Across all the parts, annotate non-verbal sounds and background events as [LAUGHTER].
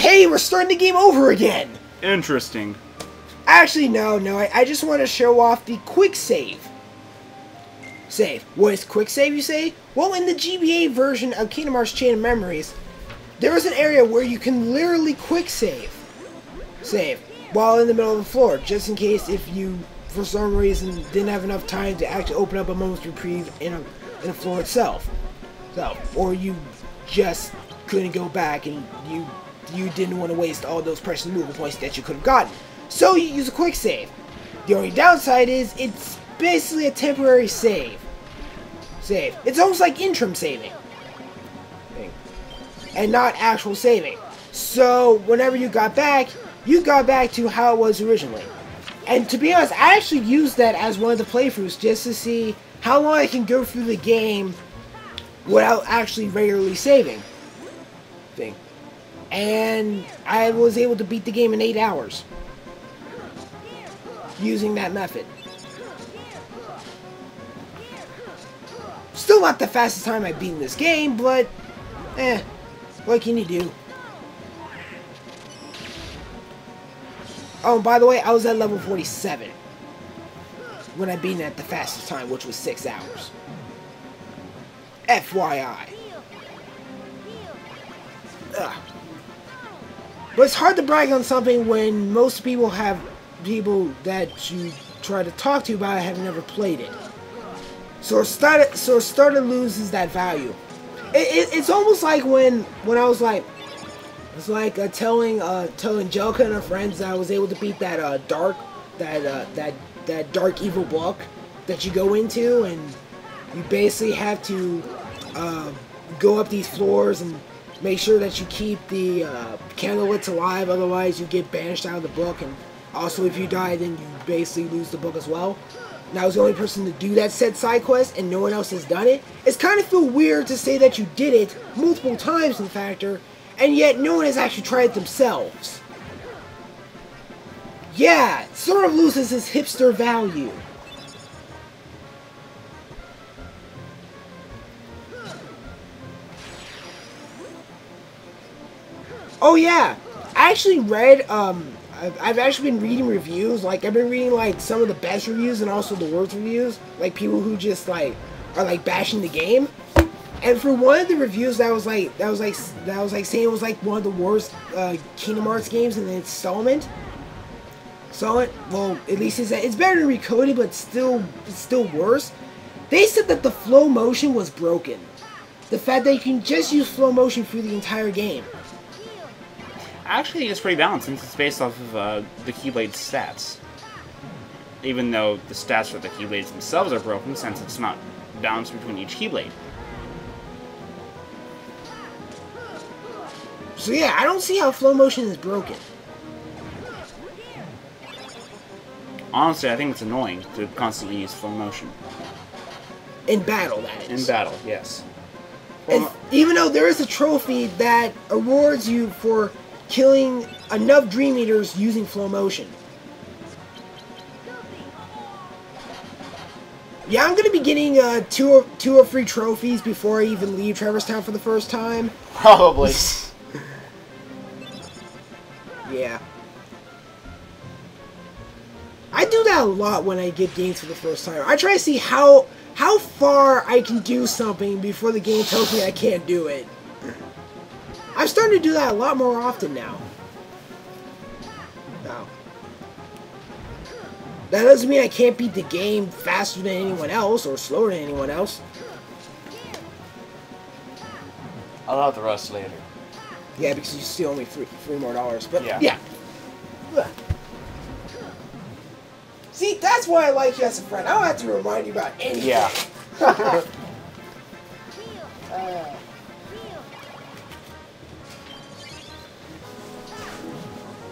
hey, we're starting the game over again. Interesting. Actually, no, no. I, I just want to show off the quick save. Save. What is quick save, you say? Well, in the GBA version of Kingdom Hearts Chain of Memories, there is an area where you can literally quick save. Save. While in the middle of the floor, just in case if you, for some reason, didn't have enough time to actually open up a moment's reprieve in a, in the floor itself. So, or you just couldn't go back and you you didn't want to waste all those precious movement points that you could have gotten. So you use a quick save. The only downside is it's basically a temporary save. Save. It's almost like interim saving. And not actual saving. So whenever you got back, you got back to how it was originally. And to be honest, I actually used that as one of the playthroughs just to see how long I can go through the game without actually regularly saving. Thing. And I was able to beat the game in 8 hours using that method. Still not the fastest time I've beaten this game, but eh, what can you do? Oh, by the way, I was at level 47 when I beat at the fastest time, which was 6 hours. FYI. Ugh. But it's hard to brag on something when most people have people that you try to talk to about it have never played it. So it started, so started loses that value. It, it, it's almost like when when I was like, it's like uh, telling uh, telling Jelka and her friends that I was able to beat that uh, dark that uh, that that dark evil block that you go into and you basically have to uh, go up these floors and make sure that you keep the uh, candlelits alive otherwise you get banished out of the book and also if you die then you basically lose the book as well. And I was the only person to do that said side quest and no one else has done it. It's kind of feel weird to say that you did it multiple times in Factor and yet no one has actually tried it themselves. Yeah, sort of loses his hipster value. Oh yeah, I actually read, um, I've, actually been reading reviews, like I've been reading like some of the best reviews and also the worst reviews, like people who just like, are like bashing the game. And for one of the reviews that was like, that was like, that was like saying it was like one of the worst, uh, Kingdom Hearts games in the installment. So it, well, at least it's, it's better than Recoded, but still, it's still worse. They said that the flow motion was broken. The fact that you can just use flow motion through the entire game. Actually, it's pretty balanced since it's based off of uh, the Keyblade stats. Even though the stats for the Keyblades themselves are broken, since it's not balanced between each Keyblade. So yeah, I don't see how flow motion is broken. Honestly, I think it's annoying to constantly use flow motion. In battle, that is. In battle, yes. And even though there is a trophy that awards you for killing enough Dream Eaters using flow motion. Yeah, I'm gonna be getting uh, two or two or three trophies before I even leave Traverse Town for the first time. Probably. [LAUGHS] yeah. I do that a lot when I get games for the first time. I try to see how how far I can do something before the game tells me I can't do it. I'm starting to do that a lot more often now. Now. That doesn't mean I can't beat the game faster than anyone else or slower than anyone else. I'll have the rest later. Yeah, because you still owe me three, three more dollars. But Yeah. yeah. See, that's why I like you as a friend. I don't have to remind you about anything. Yeah. [LAUGHS] Uh,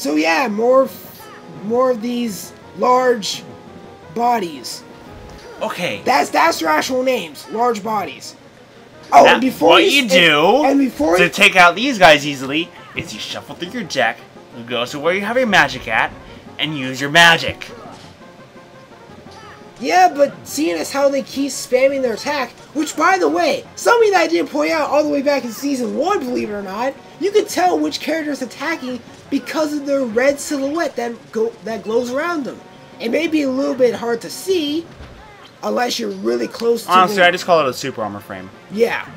so yeah, more, more of these large bodies. Okay. That's that's their actual names, large bodies. Oh, Now, and before what you, you and- do and, before to you, take out these guys easily is you shuffle through your deck, you go to where you have your magic at, and use your magic. Yeah, but seeing as how they keep spamming their attack, which by the way, something that I didn't point out all the way back in season one, believe it or not, you can tell which character is attacking because of their red silhouette that go that glows around them. It may be a little bit hard to see unless you're really close to Honestly, the, I just call it a super armor frame. Yeah.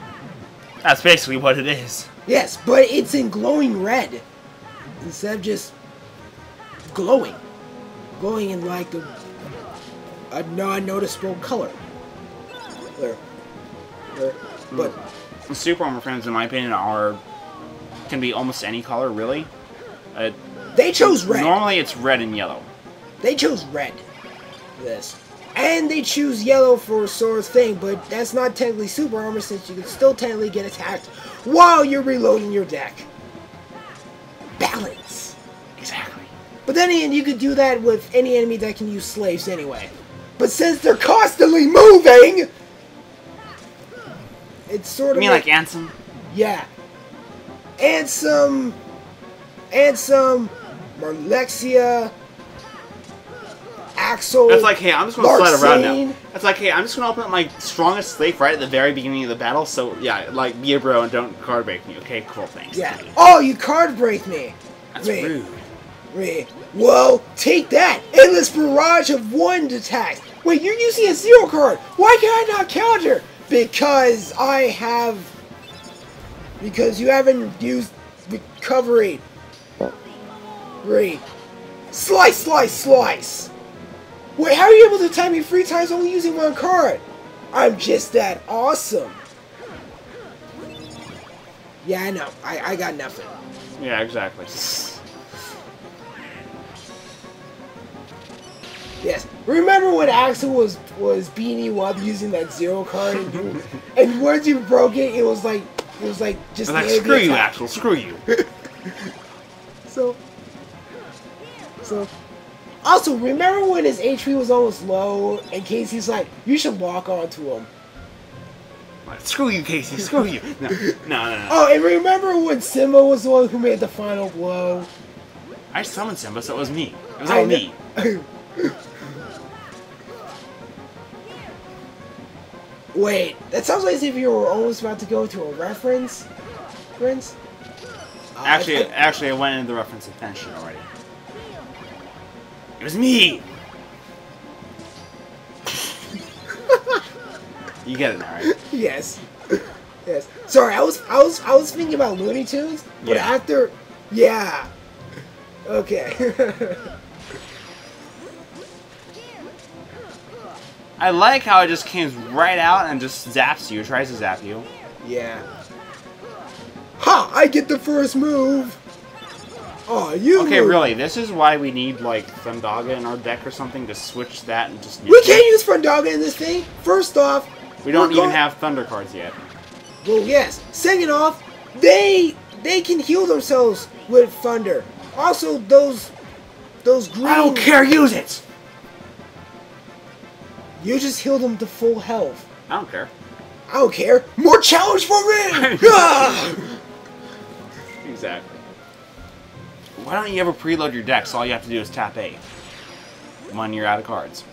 That's basically what it is. Yes, but it's in glowing red instead of just glowing. Glowing in like a, a non-noticeable color. There. There. But The super armor frames, in my opinion, are can be almost any color, really. Uh, they chose red. Normally, it's red and yellow. They chose red. This. And they choose yellow for Sora's thing, but that's not technically super armor since you can still technically get attacked while you're reloading your deck. Balance. Exactly. But then again, you could do that with any enemy that can use slaves anyway. But since they're constantly moving, it's sort You of mean like Ansem? yeah, and and some Marluxia, Axel. That's like, hey, I'm just gonna slide around now. That's like, hey, I'm just gonna open up my strongest slave right at the very beginning of the battle. So yeah, like be a bro and don't card break me. Okay, cool, thanks. Yeah. Oh, you card break me. That's rude. Well, take that! Endless barrage of one attacks. Wait, you're using a zero card. Why can I not counter? Because I have. Because you haven't used recovery. Great. Slice, slice, slice. Wait, how are you able to attack me three times only using one card? I'm just that awesome. Yeah, I know. I, I got nothing. Yeah, exactly. Yes. Remember when Axel was was beanie while using that zero card, and, [LAUGHS] you, and once you broke it, it was like it was like just like, screw you. Axel. Screw you. [LAUGHS] So, so. Also, remember when his HP was almost low, and Casey's like, "You should walk onto him." Screw you, Casey. Screw you. No, no, no, no. Oh, and remember when Simba was the one who made the final blow? I summoned Simba, so it was me. It was I all me. [LAUGHS] Wait, that sounds like as if you were almost about to go to a reference. Reference? Uh, Actually, I- actually, I went into the reference attention already. It was me. [LAUGHS] you get it now, right? Yes. Yes. Sorry, I was I was I was thinking about Looney Tunes, but Yeah. after yeah. Okay. [LAUGHS] I like how it just came right out and just zaps you, tries to zap you. yeah. Ha! I get the first move. Oh, you. Okay, move. really, this is why we need like Thundaga in our deck or something to switch that and just. We can't use Thundaga in this thing. First off, We don't even have Thunder cards yet. Well, yes. Second off, they they can heal themselves with thunder. Also, those those green. I don't care. Use it. You just heal them to full health. I don't care. I don't care. More challenge for me. [LAUGHS] Ah! Exactly. Why don't you ever preload your deck so all you have to do is tap A when you're out of cards?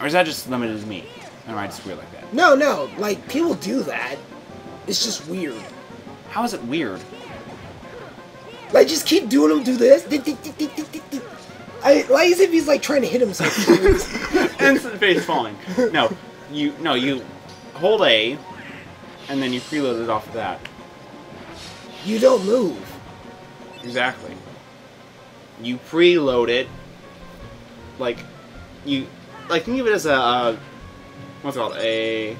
Or is that just limited to me? Am I just weird like that? No, no, like people do that. It's just weird. How is it weird? Like just keep doing them. Do this. I like as if he's like trying to hit himself. [LAUGHS] Instant face falling. No, you no you hold A, and then you preload it off of that. you don't move. Exactly. You preload it, like you like think of it as a uh, what's it called a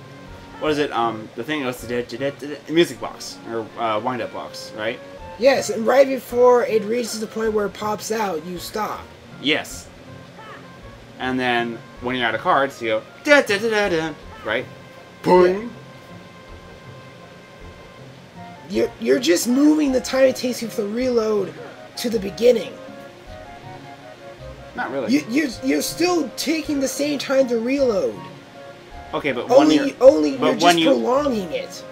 what is it um the thing goes to music box or uh, wind up box right? Yes, and right before it reaches the point where it pops out, you stop. Yes. And then when you're out of cards, you go da da da da da right? Boom. You're you're just moving the time it takes you for the reload to the beginning. Not really. You you you're still taking the same time to reload. okay, but when Only you're only but you're when just you- prolonging it.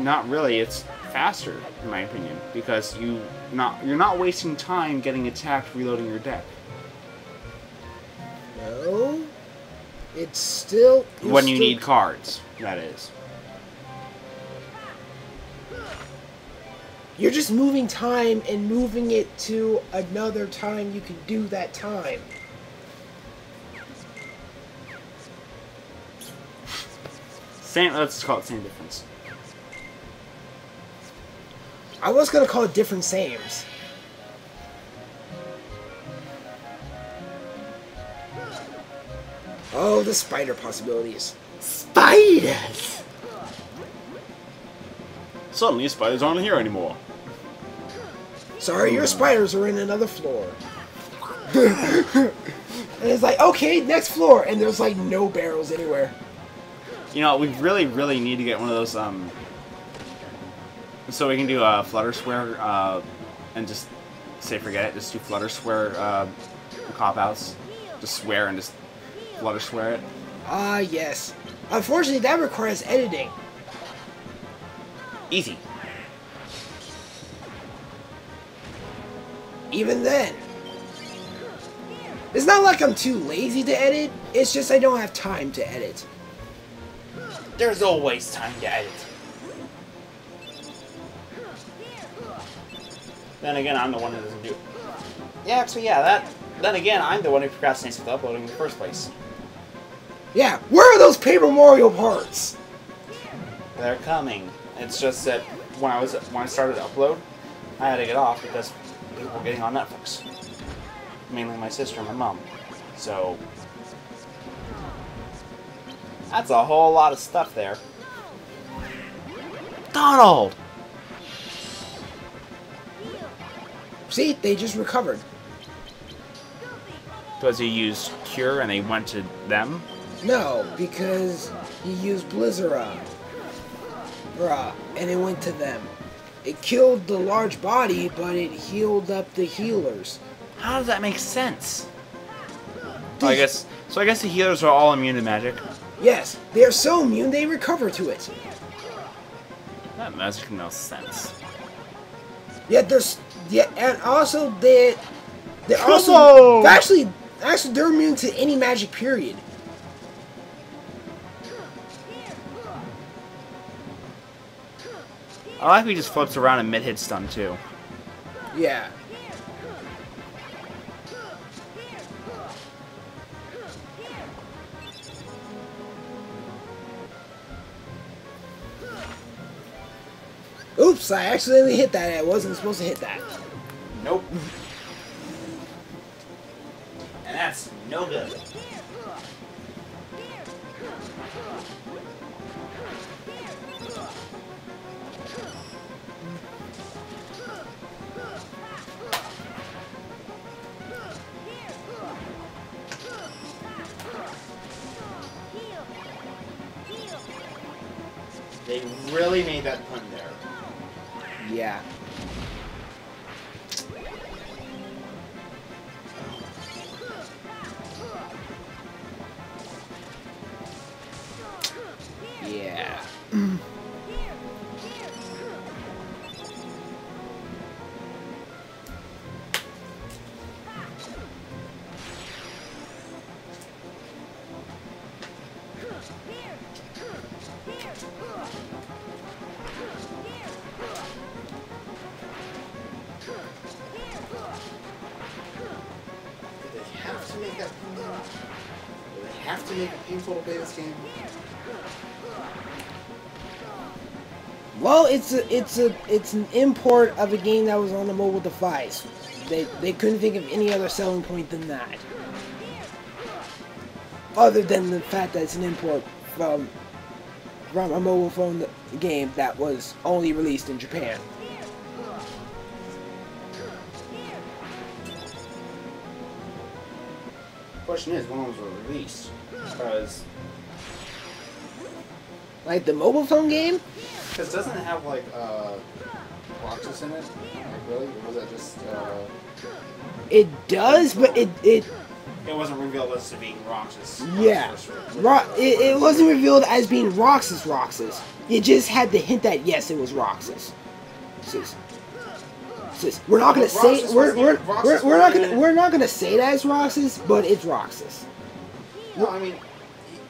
not really, it's faster in my opinion because you not you're not wasting time getting attacked reloading your deck. No. It's still when you need cards, that is. You're just moving time and moving it to another time you can do that time. Same. Let's call it same difference. I was gonna call it different sames. Oh, the spider possibilities. Spiders! Suddenly, spiders aren't here anymore. Sorry, your spiders are in another floor. [LAUGHS] and it's like, okay, next floor, and there's like no barrels anywhere. You know, we really, really need to get one of those. Um, so we can do a uh, flutter swear, uh, and just say forget it. Just do flutter swear uh, cop outs. Just swear and just flutter swear it. Ah, yes. Unfortunately, that requires editing. Easy. Even then. It's not like I'm too lazy to edit, it's just I don't have time to edit. There's always time to edit. Then again, I'm the one that doesn't do. it. Yeah, actually, yeah. That. Then again, I'm the one who procrastinates with uploading in the first place. Yeah, where are those Paper Mario parts? They're coming. It's just that when I was when I started to upload, I had to get off because people were getting on Netflix. Mainly my sister and my mom. So that's a whole lot of stuff there. Donald! See, they just recovered. Because he used Cure and they went to them? No, because he used Blizzara. Bruh, and it went to them. It killed the large body, but it healed up the healers. How does that make sense? I guess so. I guess the healers are all immune to magic. Yes, they are so immune they recover to it. That magic no sense. Yet there's yeah, and also they they're also actually actually they're immune to any magic period. I like he just flips around and mid hit stun too. Yeah. Oops, I accidentally hit that. I wasn't supposed to hit that. Nope. And that's no good. They really made that pun there. Yeah. Make that? They have to make painful to play this game? Well, it's a, it's a, it's an import of a game that was on a mobile device. They, they couldn't think of any other selling point than that. Other than the fact that it's an import from, from a mobile phone game that was only released in Japan. Question is, when was it released? Because Like the mobile phone game? Because doesn't it have like uh, Roxas in it? Like really? Or was that just uh, It does, but it, it it wasn't revealed as to being Roxas. Yeah. Ro- it, it wasn't revealed as being Roxas Roxas. It just had the hint that yes, it was Roxas. Sis. Sis. We're not gonna say we're, we're, we're, we're not gonna we're not gonna say that it's Roxas, but it's Roxas. No, I mean,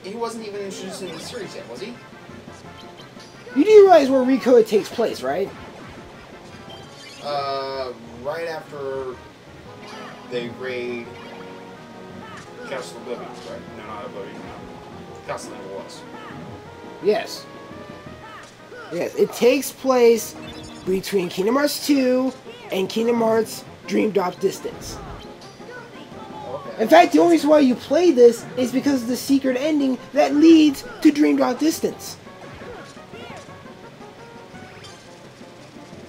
he, he wasn't even introduced in the series yet, was he? You do realize where Recode takes place, right? Uh, right after they raid Castle Oblivion, right? No, not Oblivion. No. Castle Never Was. Yes. Yes, it takes place between Kingdom Hearts 2 and Kingdom Hearts Dream Drop Distance. In fact, the only reason why you play this is because of the secret ending that leads to Dream Drop Distance.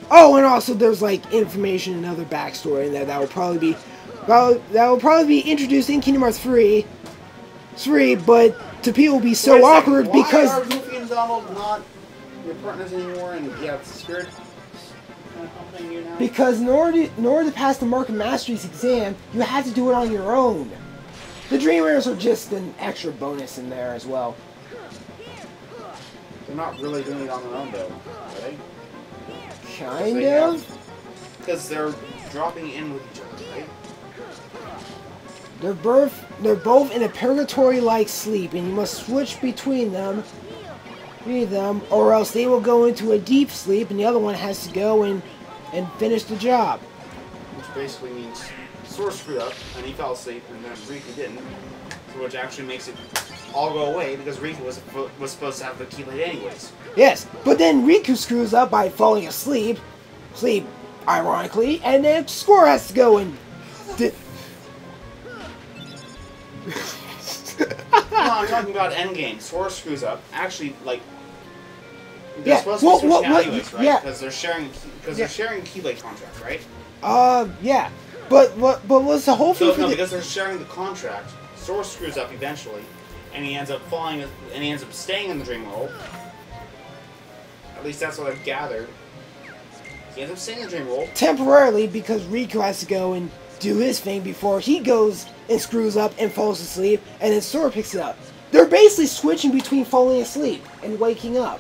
Oh, and also there's like information and other backstory in there that will probably be well, that will probably be introduced in Kingdom Hearts 3. 3, but to people will be so Wait a second, awkward why because are Goofy and Donald not your partners anymore? And yeah, Spirit kind you now. Because in order, to, in order to pass the Mark of Mastery's exam, you have to do it on your own. The Dreamers are just an extra bonus in there as well. They're not really doing it on their own though, are they? Kind of. Because they're dropping in with each other, right? They're both they're both in a purgatory-like sleep, and you must switch between them, between them, or else they will go into a deep sleep, and the other one has to go and and finish the job. Which basically means Sora screwed up and he fell asleep, and then Riku didn't. So which actually makes it all go away because Riku was was supposed to have the keyblade anyways. Yes, but then Riku screws up by falling asleep, sleep, ironically, and then Sora has to go and. No, [LAUGHS] I'm talking about Endgame. Sora screws up. Actually, like. They're Yeah, supposed well, to well, well, right? yeah. Because they're sharing, because Yeah. they're sharing Keyblade contract, right? uh, yeah, but what? But what's the whole thing So no, because they're sharing the contract. Sora screws up eventually, and he ends up falling, and he ends up staying in the dream world. At least that's what I've gathered. He ends up staying in the dream world. temporarily because Riku has to go and do his thing before he goes and screws up and falls asleep, and then Sora picks it up. They're basically switching between falling asleep and waking up.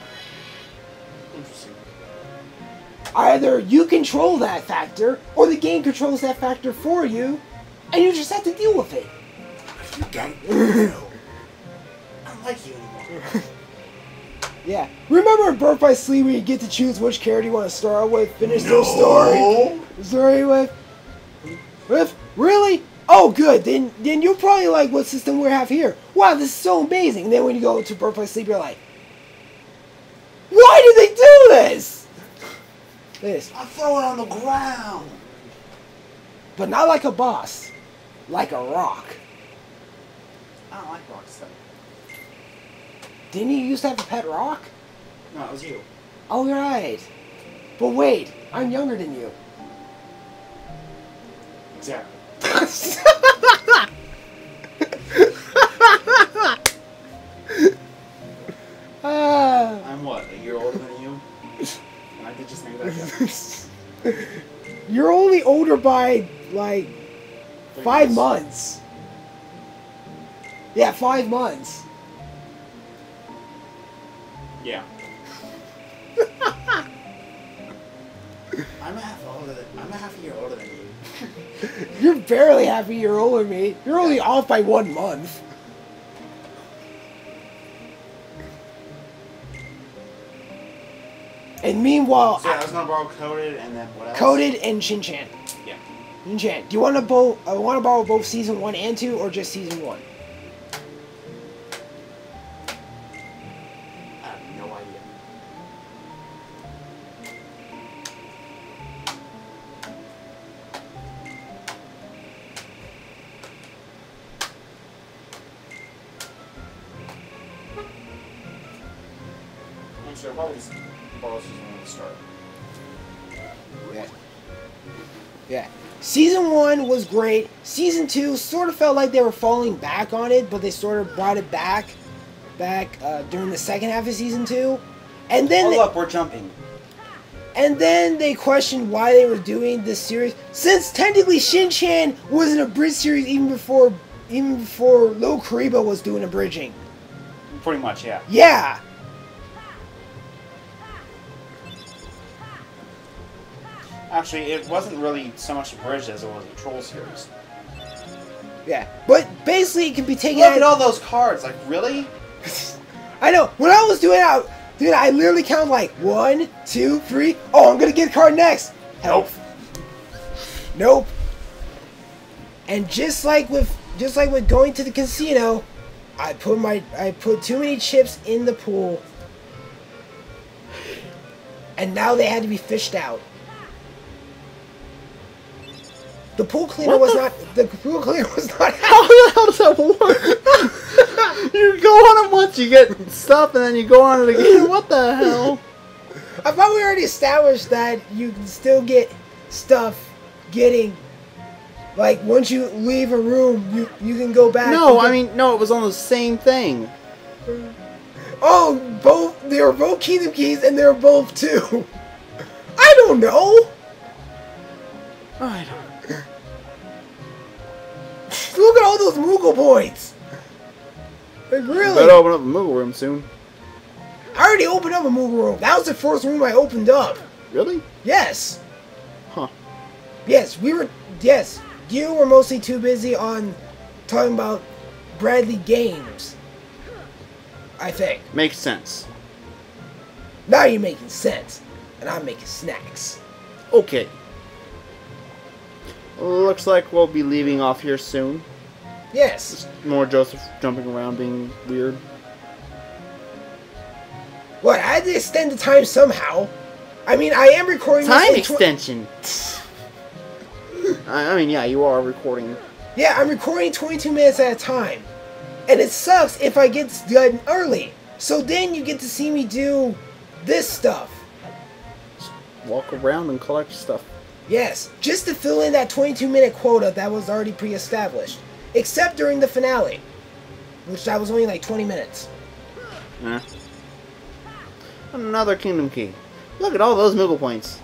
Either you control that factor, or the game controls that factor for you, and you just have to deal with it. You don't. I don't like you anymore. [LAUGHS] Yeah. Remember in Birth by Sleep where you get to choose which character you want to start with, finish their story? Story with? With? Really? Oh, good. Then then you'll probably like what system we have here. Wow, this is so amazing. And then when you go to Birth by Sleep, you're like, why did they do this? This. I throw it on the ground. But not like a boss. Like a rock. I don't like rocks though. Didn't you used to have a pet rock? No, it was you. Oh, right. But wait, I'm younger than you. Exactly. [LAUGHS] only by like five months. Yeah, five months. Yeah. [LAUGHS] I'm a half older than I'm a half a year older than you. [LAUGHS] You're barely half a year older than me. You're only off by one month. And meanwhile, So yeah, I was gonna borrow coded and then what else? Coded and Shinchan. Yeah. Shinchan, do you want to? Uh, want to borrow both season one and two, or just season one? Season one was great. Season two sort of felt like they were falling back on it, but they sort of brought it back, back uh, during the second half of season two, and then Oh they, look, we're jumping. and then they questioned why they were doing this series, since technically Shin Chan was in a bridge series even before even before Lo Kariba was doing a bridging. Pretty much, yeah. Yeah. Actually, it wasn't really so much a bridge as it was a troll series. Yeah. But basically, it can be taken Look at all those cards. Like, really? [LAUGHS] I know. When I was doing it, dude, I literally counted like one, two, three. Oh, I'm gonna get a card next. Nope. Nope. And just like with just like with going to the casino, I put my I put too many chips in the pool. And now they had to be fished out. The pool cleaner What was the not the pool cleaner was not [LAUGHS] How the hell does that work? [LAUGHS] you go on it once, you get stuff, and then you go on it again. What the hell? I thought we already established that you can still get stuff getting like once you leave a room you you can go back No, I mean, no, it was on the same thing. Oh, both they were both Kingdom Keys and they're both two. [LAUGHS] I don't know. I don't. Look at all those Moogle points. Like really? Better open up a Moogle room soon. I already opened up a Moogle room. That was the first room I opened up. Really? Yes. Huh. Yes, we were. Yes, you were mostly too busy on talking about Bradley games. I think. Makes sense. Now you're making sense, and I'm making snacks. Okay. Looks like we'll be leaving off here soon. Yes. More Joseph jumping around being weird. What? I had to extend the time somehow. I mean, I am recording Time extension! [LAUGHS] I I mean, yeah, you are recording. Yeah, I'm recording 22 minutes at a time. And it sucks if I get done early. So then you get to see me do this stuff. Just Walk around and collect stuff. Yes, just to fill in that 22 minute quota that was already pre established. Except during the finale, which that was only like 20 minutes. Eh. Another Kingdom Key. Look at all those Moogle points.